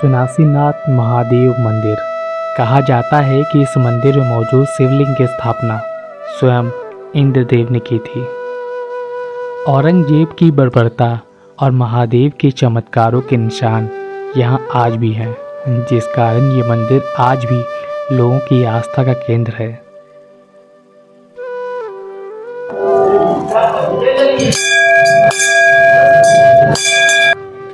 सुनासीनाथ महादेव मंदिर। कहा जाता है कि इस मंदिर में मौजूद शिवलिंग की स्थापना स्वयं इंद्रदेव ने की थी। औरंगज़ेब की बर्बरता और महादेव के चमत्कारों के निशान यहाँ आज भी हैं, जिस कारण ये मंदिर आज भी लोगों की आस्था का केंद्र है।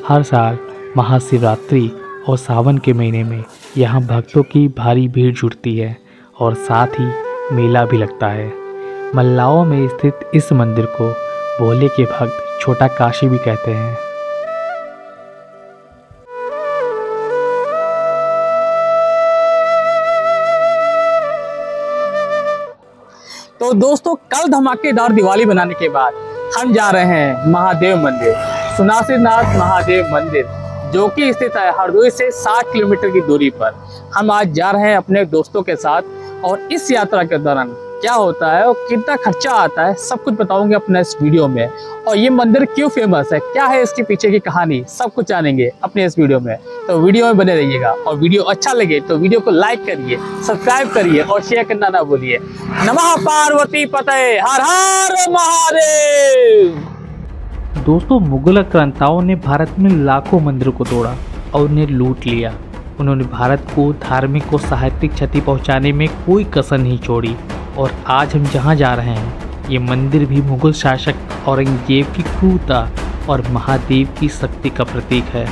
हर साल महाशिवरात्रि और सावन के महीने में यहाँ भक्तों की भारी भीड़ जुटती है और साथ ही मेला भी लगता है। मल्लाओं में स्थित इस मंदिर को भोले के भक्त छोटा काशी भी कहते हैं। तो दोस्तों, कल धमाकेदार दिवाली बनाने के बाद हम जा रहे हैं महादेव मंदिर, सुनासीनाथ महादेव मंदिर। जो कि स्थित है हरदोई से 60 किलोमीटर की दूरी पर। हम आज जा रहे हैं अपने दोस्तों के साथ और इस यात्रा के दौरान क्या होता है और कितना खर्चा आता है, सब कुछ बताऊँगे अपने इस वीडियो में। और ये मंदिर क्यों फ़ेमस है, क्या है इसके पीछे की कहानी, सब कुछ जानेंगे अपने इस वीडियो में। तो वीडियो में बने रहिएगा और वीडियो अच्छा लगे तो वीडियो को लाइक करिए सब्सक्राइब करिए और शेयर करना ना भूलिए। नमः पार्वती पते हर हर महादेव! दोस्तों, मुगल आक्रांताओं ने भारत में लाखों मंदिरों को तोड़ा और उन्हें लूट लिया। उन्होंने भारत को धार्मिक और साहित्यिक क्षति पहुँचाने में कोई कसर नहीं छोड़ी और आज हम जहाँ जा रहे हैं, ये मंदिर भी मुगल शासक औरंगज़ेब की क्रूरता और महादेव की शक्ति का प्रतीक है।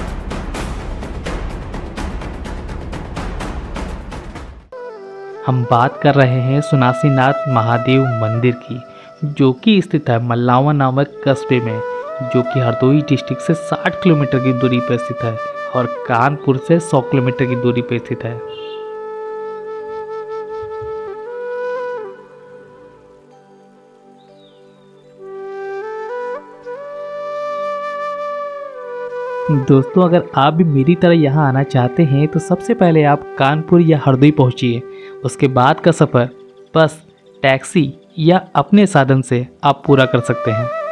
हम बात कर रहे हैं सुनासीनाथ महादेव मंदिर की, जो कि स्थित है मल्लावा नामक कस्बे में। जो कि हरदोई डिस्ट्रिक्ट से 60 किलोमीटर की दूरी पर स्थित है और कानपुर से 100 किलोमीटर की दूरी पर स्थित है। दोस्तों, अगर आप भी मेरी तरह यहाँ आना चाहते हैं तो सबसे पहले आप कानपुर या हरदोई पहुँचिए। उसके बाद का सफ़र बस, टैक्सी या अपने साधन से आप पूरा कर सकते हैं।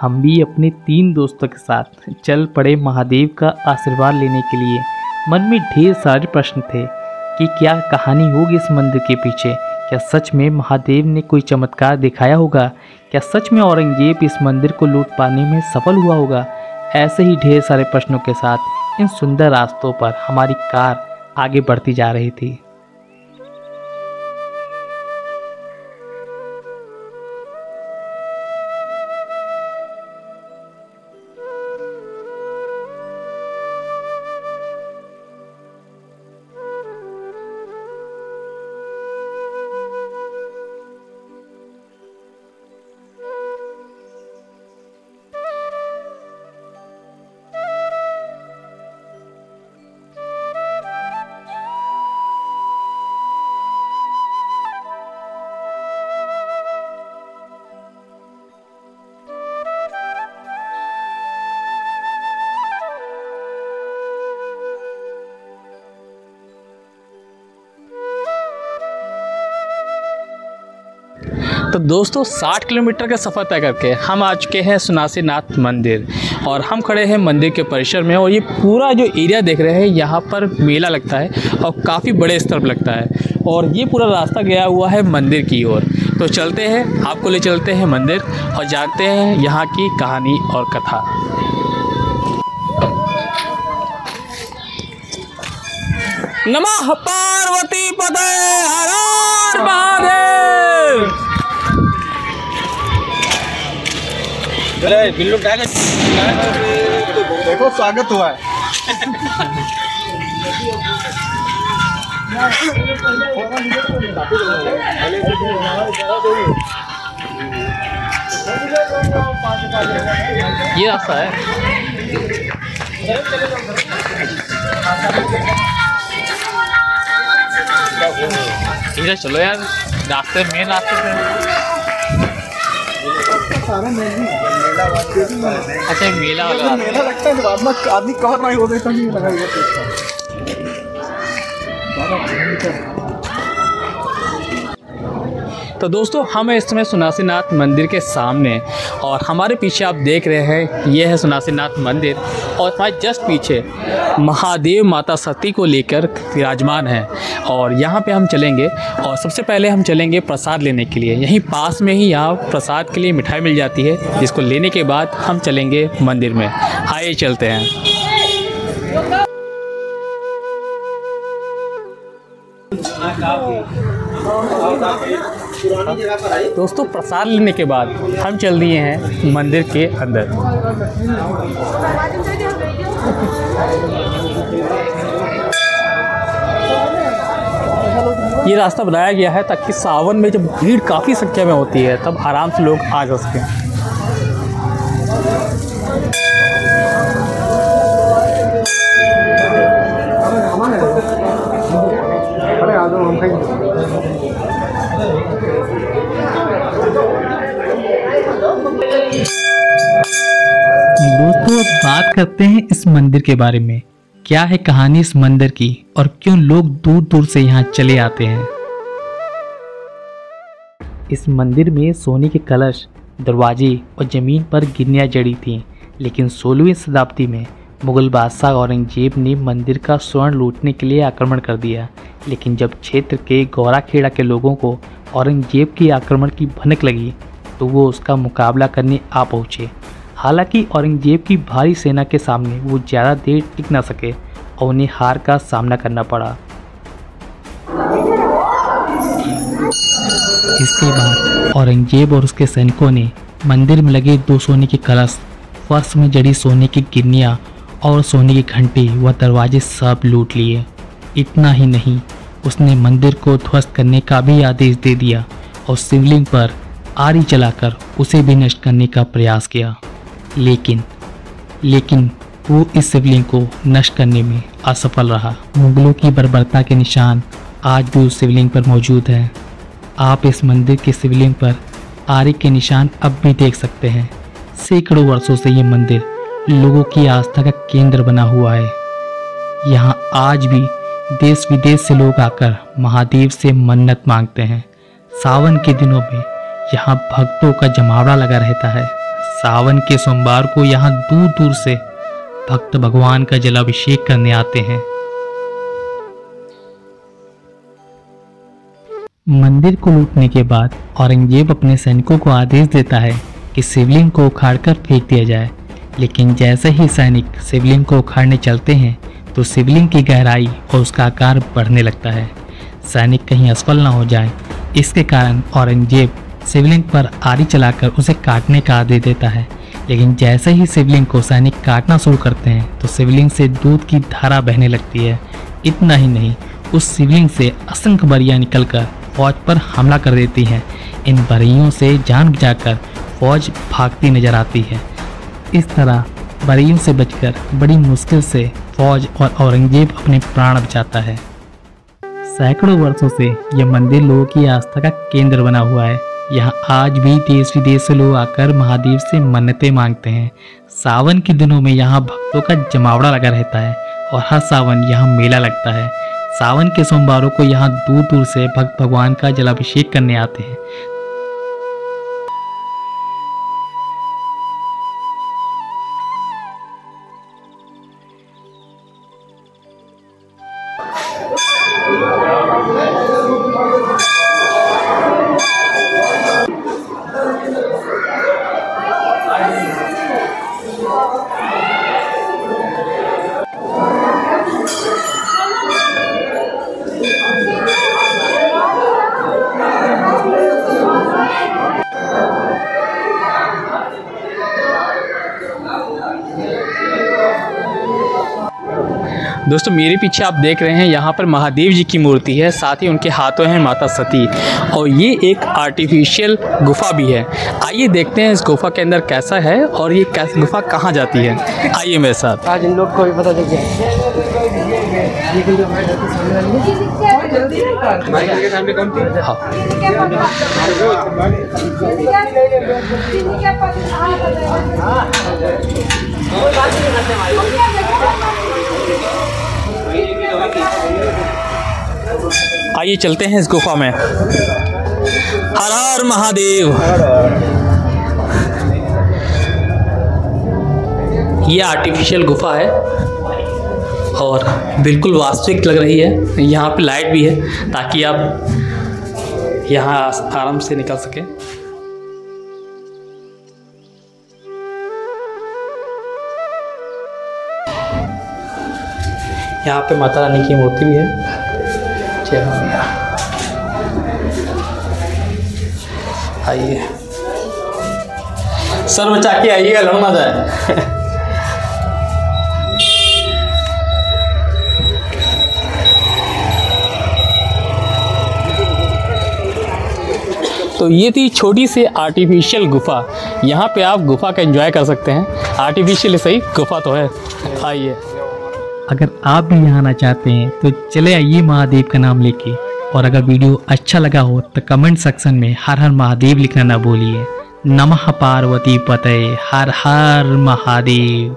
हम भी अपने तीन दोस्तों के साथ चल पड़े महादेव का आशीर्वाद लेने के लिए मन में ढेर सारे प्रश्न थे कि क्या कहानी होगी इस मंदिर के पीछे? क्या सच में महादेव ने कोई चमत्कार दिखाया होगा? क्या सच में औरंगज़ेब इस मंदिर को लूट पाने में सफल हुआ होगा? ऐसे ही ढेर सारे प्रश्नों के साथ इन सुंदर रास्तों पर हमारी कार आगे बढ़ती जा रही थी। तो दोस्तों 60 किलोमीटर का सफ़र तय करके हम आ चुके हैं सुनासीनाथ मंदिर। और हम खड़े हैं मंदिर के परिसर में और ये पूरा जो एरिया देख रहे हैं, यहाँ पर मेला लगता है और काफ़ी बड़े स्तर पर लगता है। और ये पूरा रास्ता गया हुआ है मंदिर की ओर। तो चलते हैं, आपको ले चलते हैं मंदिर और जानते हैं यहाँ की कहानी और कथा। नमः पार्वती पते हर देखो स्वागत हुआ है। ये रास्ता है। इधर चलो यार रास्ते मेन रास्ते पे। अच्छा मेला वाला। मेला लगता है बाद आदमी आदमी कवर नहीं होते तो नहीं लगा तो दोस्तों, हम इस समय सुनासीनाथ मंदिर के सामने और हमारे पीछे आप देख रहे हैं, ये है सुनासीनाथ मंदिर और हमारे जस्ट पीछे महादेव माता सती को लेकर विराजमान है और यहाँ पे हम चलेंगे और सबसे पहले हम चलेंगे प्रसाद लेने के लिए। यहीं पास में ही यहाँ प्रसाद के लिए मिठाई मिल जाती है, जिसको लेने के बाद हम चलेंगे मंदिर में। आइए चलते हैं। दोस्तों, प्रसाद लेने के बाद हम चल दिए हैं मंदिर के अंदर। ये रास्ता बनाया गया है ताकि सावन में जब भीड़ काफ़ी संख्या में होती है, तब आराम से लोग आ जा सकें। बात करते हैं इस मंदिर के बारे में। क्या है कहानी इस मंदिर की और क्यों लोग दूर दूर से यहाँ चले आते हैं? इस मंदिर में सोने के कलश, दरवाजे और ज़मीन पर गिरनियाँ जड़ी थीं, लेकिन 16वीं शताब्दी में मुगल बादशाह औरंगज़ेब ने मंदिर का स्वर्ण लूटने के लिए आक्रमण कर दिया। लेकिन जब क्षेत्र के गौराखेड़ा के लोगों को औरंगज़ेब के आक्रमण की भनक लगी तो वो उसका मुकाबला करने आ पहुँचे। हालाँकि औरंगज़ेब की भारी सेना के सामने वो ज़्यादा देर टिक न सके और उन्हें हार का सामना करना पड़ा। इसके बाद औरंगज़ेब और उसके सैनिकों ने मंदिर में लगे दो सोने के कलश, फर्श में जड़ी सोने की गिरनियाँ और सोने की घंटी व दरवाजे सब लूट लिए। इतना ही नहीं, उसने मंदिर को ध्वस्त करने का भी आदेश दे दिया और शिवलिंग पर आरी चलाकर उसे भी नष्ट करने का प्रयास किया। लेकिन लेकिन वो इस शिवलिंग को नष्ट करने में असफल रहा। मुगलों की बर्बरता के निशान आज भी उस शिवलिंग पर मौजूद हैं। आप इस मंदिर के शिवलिंग पर आरी के निशान अब भी देख सकते हैं। सैकड़ों वर्षों से ये मंदिर लोगों की आस्था का केंद्र बना हुआ है। यहाँ आज भी देश विदेश से लोग आकर महादेव से मन्नत मांगते हैं। सावन के दिनों में यहाँ भक्तों का जमावड़ा लगा रहता है। सावन के सोमवार को यहाँ दूर दूर से भक्त भगवान का जलाभिषेक करने आते हैं। मंदिर को लूटने के बाद औरंगज़ेब अपने सैनिकों को आदेश देता है कि शिवलिंग को उखाड़कर फेंक दिया जाए। लेकिन जैसे ही सैनिक शिवलिंग को उखाड़ने चलते हैं तो शिवलिंग की गहराई और उसका आकार बढ़ने लगता है। सैनिक कहीं असफल ना हो जाए। इसके कारण औरंगज़ेब शिवलिंग पर आरी चलाकर उसे काटने का आदेश देता है। लेकिन जैसे ही शिवलिंग को सैनिक काटना शुरू करते हैं तो शिवलिंग से दूध की धारा बहने लगती है। इतना ही नहीं, उस शिवलिंग से असंख्य बरियाँ निकलकर फौज पर हमला कर देती हैं। इन बरियों से जान बचाकर फौज भागती नज़र आती है। इस तरह बरियों से बचकर बड़ी मुश्किल से फौज और औरंगज़ेब अपने प्राण बचाता है। सैकड़ों वर्षों से यह मंदिर लोगों की आस्था का केंद्र बना हुआ है। यहाँ आज भी देश विदेश से लोग आकर महादेव से मन्नतें मांगते हैं। सावन के दिनों में यहाँ भक्तों का जमावड़ा लगा रहता है और हर सावन यहाँ मेला लगता है। सावन के सोमवारों को यहाँ दूर दूर से भक्त भगवान का जलाभिषेक करने आते हैं। दोस्तों मेरे पीछे आप देख रहे हैं यहाँ पर महादेव जी की मूर्ति है साथ ही उनके हाथों हैं माता सती। और ये एक आर्टिफिशियल गुफा भी है। आइए देखते हैं इस गुफा के अंदर कैसा है और ये कैसे गुफा कहाँ जाती है। आइए मेरे साथ। आज इन लोग को भी पता चल गया। हाँ। आइए चलते हैं इस गुफा में। हर हर महादेव। ये आर्टिफिशियल गुफा है और बिल्कुल वास्तविक लग रही है। यहाँ पे लाइट भी है ताकि आप यहाँ आराम से निकल सकें। यहाँ पे माता रानी की मूर्ति भी है। हो आइए। सर बचा के आइएगा लड़ ना जाए तो ये थी छोटी सी आर्टिफिशियल गुफा। यहाँ पे आप गुफा का एंजॉय कर सकते हैं। आर्टिफिशियल सही, गुफा तो है। आइए। अगर आप भी यहाँ आना चाहते हैं तो चले आइए महादेव का नाम लेके। और अगर वीडियो अच्छा लगा हो तो कमेंट सेक्शन में हर हर महादेव लिखना ना भूलिए। नमः पार्वती पते हर हर महादेव।